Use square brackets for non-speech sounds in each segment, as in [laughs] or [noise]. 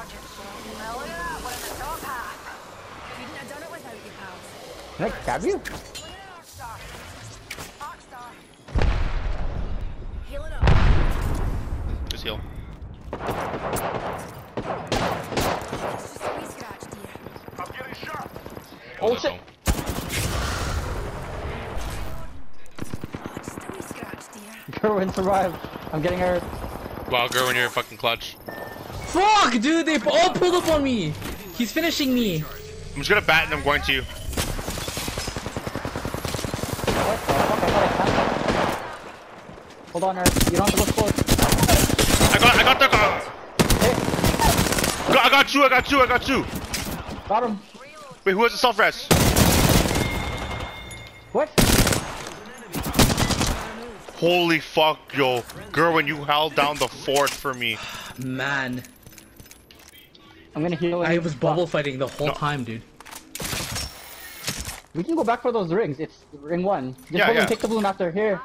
Sergeant. Well, look at that one in the top half. Couldn't have done it without you, pals. Can I stab you? Look at our star. Rockstar. Heal it up. Just heal. It's just a wee scratch, dear. I'm getting shot. Oh, that's shit. all. [laughs] Just a wee scratch, dear. Kerwin survived. I'm getting hurt. Wow, girl, when you're a fucking clutch. Fuck, dude, they all pulled up on me. He's finishing me. I'm just gonna bat and I'm going to you. What the fuck? I thought I tapped it. Hold on, Eric. You don't have to look close. I got, I got the car. Hey, I got two, I got two, I got two. got him. Wait, who has the self res? What? Holy fuck, yo. Girl, when you held down the fort for me. Man, I'm gonna heal. I was bubble fighting the whole No. time, dude. We can go back for those rings. It's ring one. Just Yeah, yeah. take the balloon after. Here.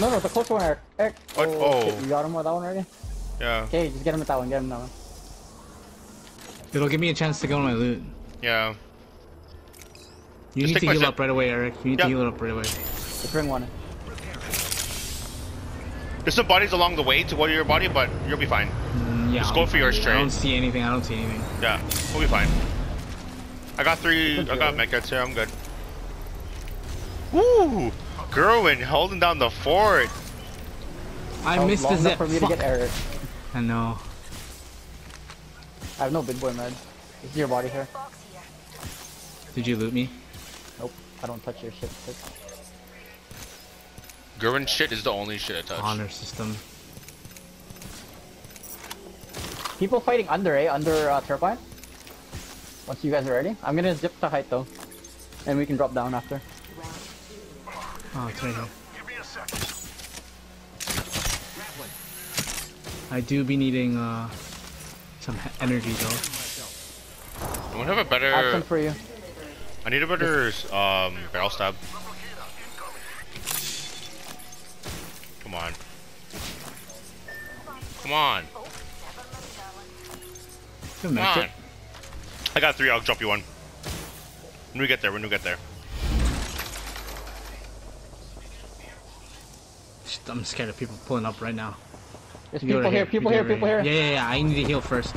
No, no, the close one, Eric. Eric. What? Oh. shit, You got him with that one already? Yeah, Okay, just get him with that one. Get him that one. It'll give me a chance to go on my loot. yeah. You Just need to heal up right away, Eric. You need Yeah. to heal it up right away. It's ring one. There's some bodies along the way to go to your body, but you'll be fine. Mm, yeah. Just go for yours I don't see anything. I don't see anything. Yeah, we'll be fine. I got three, I got job. mechas here, I'm good. Woo! Gerwin holding down the fort. I That was missed long the enough zip. for me to get Eric. I know. I have no big boy med. This is your body here. Did you loot me? Nope. I don't touch your shit. shit. Gerwin shit is the only shit I touch. Honor system. People fighting under, eh? Under uh, turbine. Once you guys are ready, I'm gonna zip to height though, and we can drop down after. Oh, it's right here. Give me a second. I do be needing uh some energy though. I want to have a Add better. some for you. I need a better um barrel stab. Come on. Come on. Good Come on. it. I got three. I'll drop you one. When we get there. When we get there. I'm scared of people pulling up right now. There's people right here, people here, people here. Yeah, yeah, yeah. I need to heal first.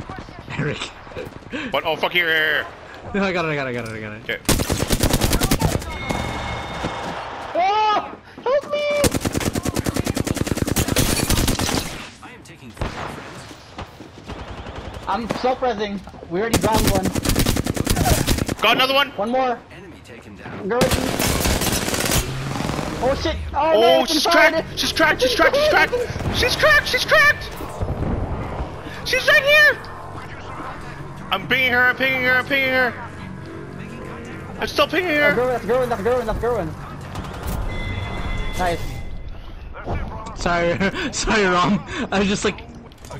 [laughs] Eric. What? Oh fuck here. here, here. [laughs] No, I got it. I got it. I got it. I got it. Okay. Oh! Help me! I am taking fire, friends. I'm self-resing. We already drowned one. Got another one. One more. Enemy taken down. Girl. Oh shit! Oh, Oh, man, she's it's inside. cracked. She's cracked. She's cracked. She's cracked. She's cracked. She's cracked. She's right here. I'm pinging her. I'm pinging her. I'm pinging her. I'm still pinging oh, That's her. Gerwin, that's Gerwin, that's Gerwin, that's Gerwin. Nice. That's it, brother. Sorry, [laughs] sorry, Rom. I was just like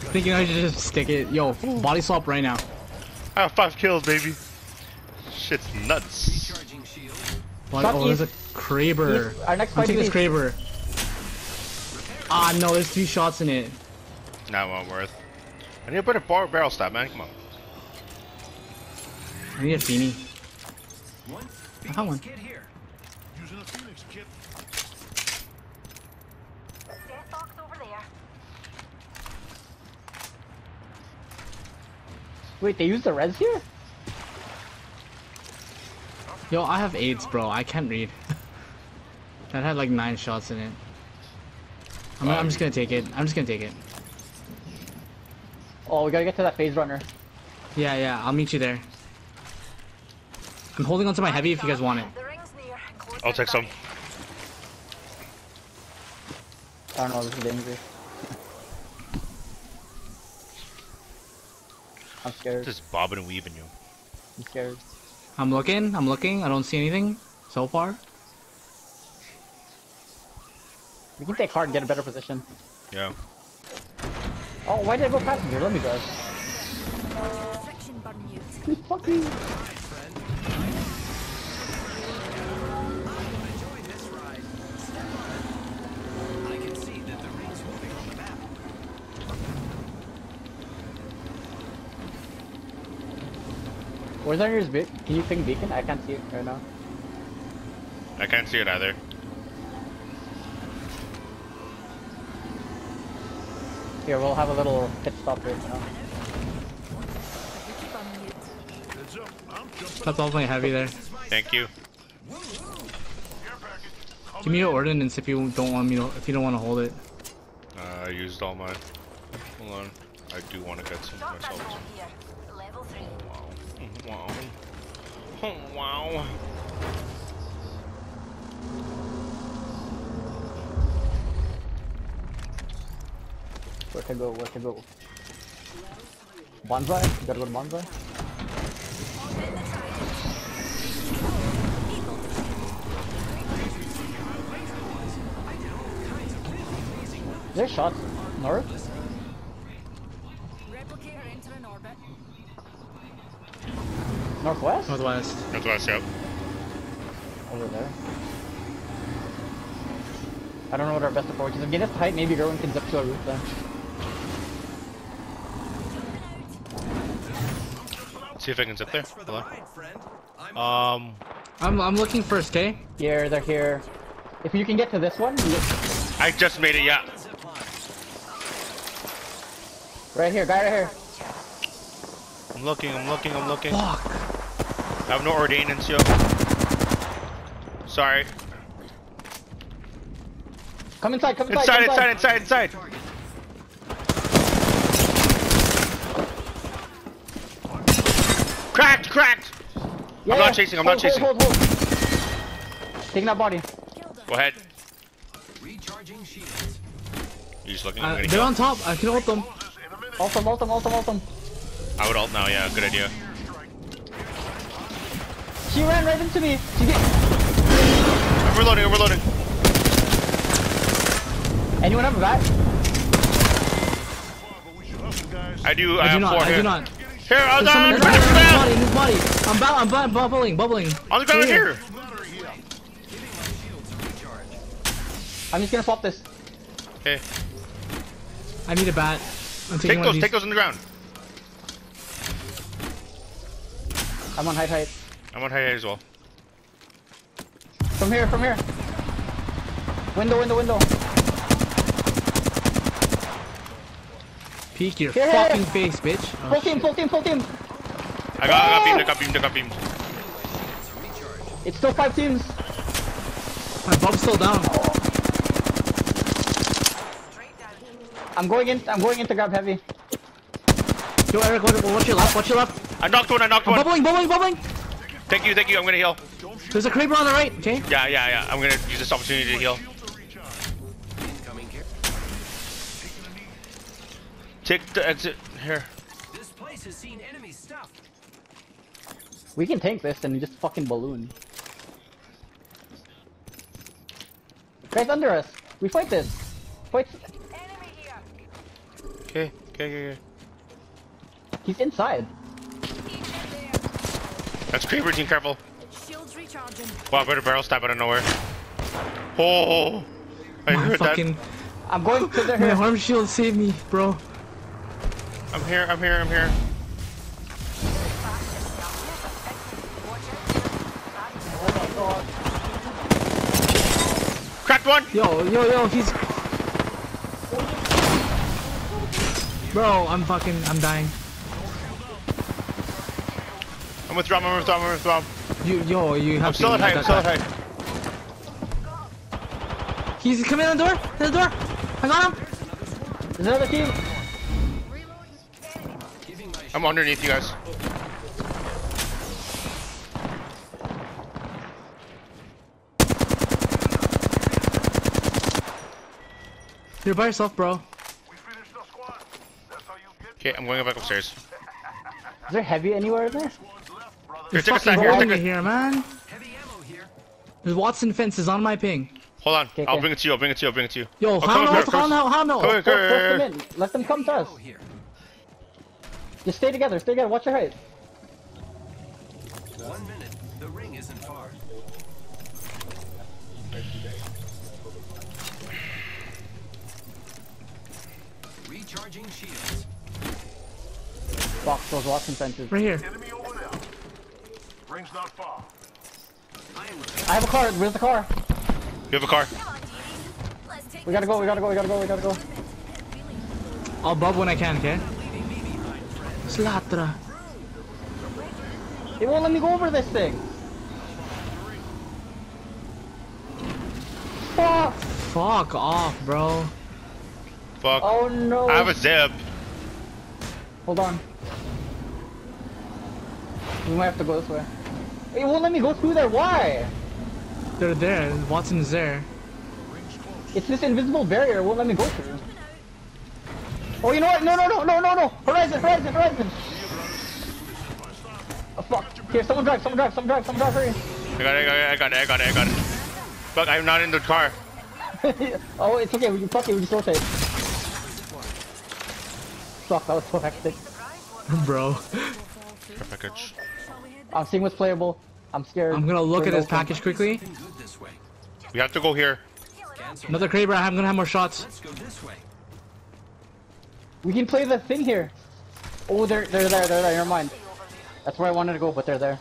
thinking I should just stick it. Yo, body swap right now. I have five kills, baby. Shit's nuts. Charging shield. Body, Shot oh, there's a east. Kraber. East. Our next I'm fight taking is this Kraber. Ah, no, there's two shots in it. Not one worth. I need a better bar barrel stop, man. Come on. I need a Feeny. One. I found one. Kid here. Using a Phoenix kit. Death box over there. Wait, they use the res here? Yo, I have AIDS, bro. I can't read. [laughs] that had like nine shots in it. I'm, I'm just gonna take it. I'm just gonna take it. Oh, we gotta get to that phase runner. Yeah, yeah. I'll meet you there. I'm holding onto my heavy if you guys want it. The ring's near. Close I'll take some. I don't know, this is dangerous. I'm scared. Just bobbing and weaving you. I'm scared. I'm looking. I'm looking. I don't see anything so far. We can take hard and get a better position. Yeah. Oh, why did I go passenger? Let me drive. Friction burn you. Fuck you. Enjoy this ride. Step on it. I can see that the rings will be on the map. Where's our nearest beacon? Can you ping beacon? I can't see it right now. I can't see it either. Here, we'll have a little pit stop right Now. You keep on mute. Heads up. I'm jumping all playing heavy there. Thank you. Give me your ordinance if you don't want me to, if you don't want to hold it. Uh, I used all mine. Hold on. I do want to get some Shotgun myself. ammo here. Level three. Wow. Oh, wow. Where to go? Where to go? Bonsai? Gotta go to Bonsai? There's shots north. Northwest? Northwest. That's what I said. Over there. I don't know what our best approach is. If we get us tight, maybe Gerwin can zip to a roof then. See if I can zip there. Thanks for the Hello. I'm Um, I'm I'm looking first, okay? Here, they're here. If you can get to this one, you- I just made it. Yeah. right here, guy right here. I'm looking. I'm looking. I'm looking. Fuck. I have no ordinance, yo. Sorry. Come inside, come inside, Inside, come inside, inside, inside. Cracked, cracked. Yeah, I'm not chasing, I'm not chasing. Hold, hold, hold. Taking that body. Go ahead. Recharging shields. You just looking. I'm Uh, they're kill. on top. I can ult them. Ultim, ultim, ultim, ultim. I would ult now. Yeah, good idea. She ran right into me. She get... I'm reloading. I'm reloading. Anyone have a bat? But we should hustle, guys. I do. I, I do have not. four I here. do not. Here, I'm on in the body. His body. In his body. I'm bu I'm bu bubbling. Bubbling. Bubbling. On the ground here. Here. Shields are recharged. I'm just gonna swap this. Okay. I need a bat. I'm Take those. these. Take those on the ground. I'm on height, height. I'm on high as well. From here, from here. Window, window, window. Peek your Here. fucking face, bitch. Oh, full Oh, team, full team, full team. I got. I got beamed. I got ah. beamed. I got beamed. It's still five teams. my bub's still down. I'm going in. I'm going in to grab heavy. Yo, Eric, what, what's your left? What's your left? I knocked one. I knocked I'm one. bubbling, bubbling, bubbling. Thank you. Thank you. I'm gonna heal. There's a creeper on the right. Okay. Yeah, yeah, yeah. I'm gonna use this opportunity to heal. Shields are recharged. Incoming care. Take the exit here. This place has seen enemy stuff. We can tank this and just fucking balloon. Guys under us. We fight this. Fight. Enemy here. Okay. Okay. Okay. okay. He's inside. That's Creeper team. Careful. Shields recharging. Wow, better barrel stab out of nowhere. Oh, I My heard fucking I'm going to the [laughs] my here. harm shield saved me, bro. I'm here. I'm here. I'm here. Cracked one. Yo, yo, yo, he's. Bro, I'm fucking, I'm dying. I'm with withdrawing. I'm with withdrawing. I'm with withdrawing. You, yo, you have I'm to. still at you height. I'm got still at that. He's coming in the door. In the door. I got him. There's another team. I'm underneath you guys. You're by yourself, bro. We finished the squad. That's how you get Okay, I'm going back upstairs. Is there heavy anywhere in there? Squads left, brother. Here, There's take a fucking stack. Here, holding take it a. here, man. heavy ammo here. There's Wattson fences on my ping. Hold on. Okay, I'll okay. bring it to you. I'll bring it to you. I'll bring it to you. Yo, Oh, how come no, here, how come no, how no? Come here, Force, force come them in. Let them come to us. Just stay together. Stay together. Watch your height. One minute. The ring isn't far. Recharging shields. Box those Wattson fences. Right here. Enemy over there. Ring's not far. I have a car. Where's the car? You have a car. Come on, dearie. Let's take We gotta go. We gotta go. We gotta go. We gotta go. I'll bub when I can, okay? Slatra. It won't let me go over this thing. Fuck! Fuck off, bro. Fuck. Oh no! I have a zip. Hold on. We might have to go this way. It won't let me go through there. Why? They're there. Wattson's there. It's this invisible barrier. It won't let me go through. Oh, you know what? No, no, no, no, no, no! Horizon, Horizon, Horizon! Oh, fuck. Here, someone drive, someone drive, someone drive, someone drive, hurry. I got it, I got it, I got it, I got it. I got it. Fuck, I'm not in the car. [laughs] oh, it's okay. We can fuck it. We just rotate. Fuck, that was so hectic. [laughs] bro. Care package. I'm seeing what's playable. I'm scared. I'm gonna look at We're this open. package quickly. This way. We have to go here. Another Kraber, I'm gonna have more shots. Let's go this way. We can play the thing here. Oh, they're they're there. They're there. Never mind. That's where I wanted to go, but they're there.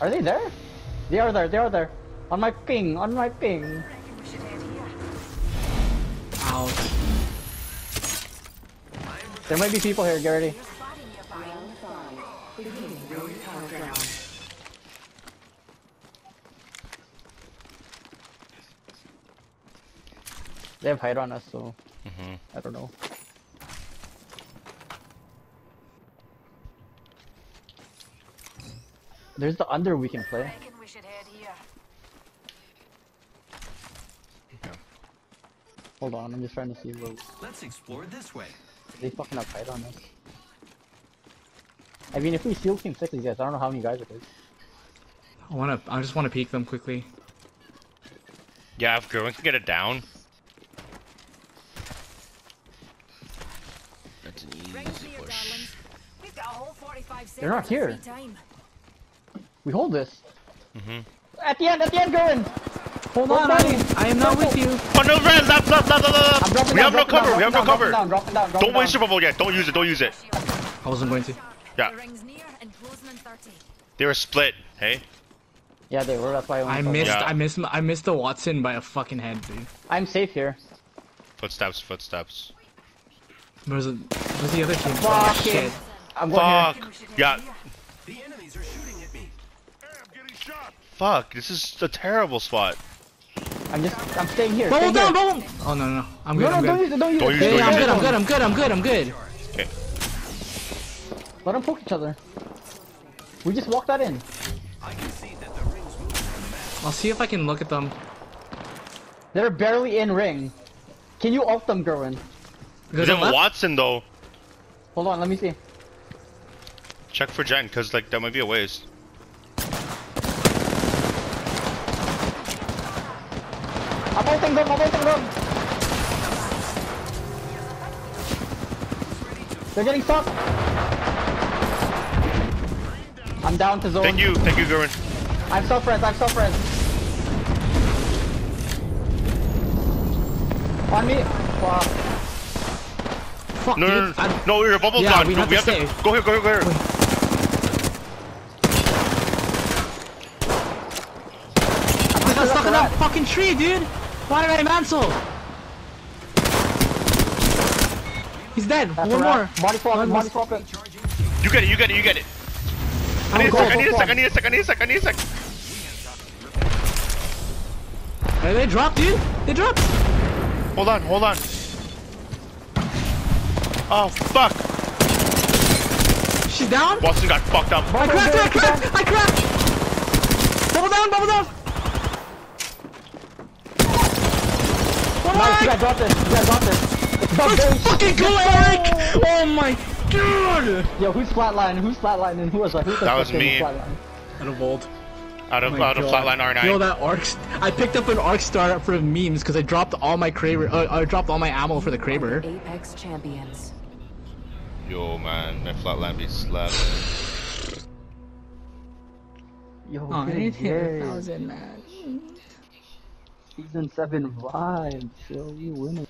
Are they there? They are there. They are there. On my ping. On my ping. Reckon we should head here. Ouch. There might be people here. Get ready. There's a body nearby. They have hide on us, so Mhm. I don't know. There's the under we can play. We should. Hold on, I'm just trying to see where Let's explore this way. they fucking have hide on us. I mean, if we seal team six these guys, I don't know how many guys it is. I wanna. I just wanna peek them quickly. Yeah, if Gerwin can get it down. That's an Right easy here, push. darlings. We've got a whole 45 seconds They're not here. We hold this. Mhm. At the end, at the end, Gerwin! Hold on, I, I am not with you. Oh no, Red! Left, left, left, left, I'm left! We have no dropping down, cover, we have no cover! down, dropping down, dropping Don't down. waste your bubble yet, don't use it, don't use it. I wasn't going to. Yeah. The ring's near and closing in 30. They were split, hey? Yeah, they were, that's why I I missed. Yeah. I missed. I missed the Wattson by a fucking head, dude. I'm safe here. Footsteps, footsteps. Where's the? Where's the other team? Fuck oh, shit. I'm going here. Fuck! Yeah, The enemies are shooting at me. Hey, I'm getting shot. fuck, this is a terrible spot. I'm just, I'm staying here. Bubble staying down, here. bubble. Oh no, no, no. I'm good. no, I'm don't good. use it, don't use Don't it. use don't Yeah, use I'm good. I'm good. I'm good. I'm good. I'm good. Okay. Let them poke each other. We just walked that in. I can see that the rings moving. I'll see if I can look at them. They're barely in ring. Can you ult them, Gerwin? Because Then I'm left. Wattson though. Hold on, let me see. Check for Jen, cause like that might be a waste. I'm ulting them, I'm ulting them! They're getting stuck! I'm down to zone. Thank you, thank you, Gerwin. I'm self-res, I'm self-res. On me! Wow. Fuck, No, no, dude. no, I'm- no, your bubble's Yeah, gone. we No, have we to have to stay. go here, go here, go here. I got stuck in that fucking tree, dude. Why did I mansel? He's dead. That's One more. Body swap it, One body more. swap it. You get it, you get it, you get it. I need a go, sec, I go, need a go sec, on. I need a sec, I need a sec, I need a sec. Hey, they dropped, dude. They dropped. Hold on, hold on. Oh, fuck. She's down. Wattson got fucked up. I cracked. I cracked. I cracked. Bubble down. Bubble down. Come Nice, you on. guys got this, you guys got this. Let's fucking go, Eric. Oh my god. Yo, who's flatlining? Who's flatlining? Who was that? Who's That was me. flatlining? Out of old. Out of, Oh my out of flatline R9. Yo, that arc. I picked up an arc star for memes because I dropped all my Kraber. Uh, I dropped all my ammo for the Kraber. Apex champions. Yo, man, my flatline be slapping. Yo, oh, get it a thousand, man. Season 7 vibes, yo, you winning.